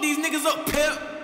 These niggas up, pimp.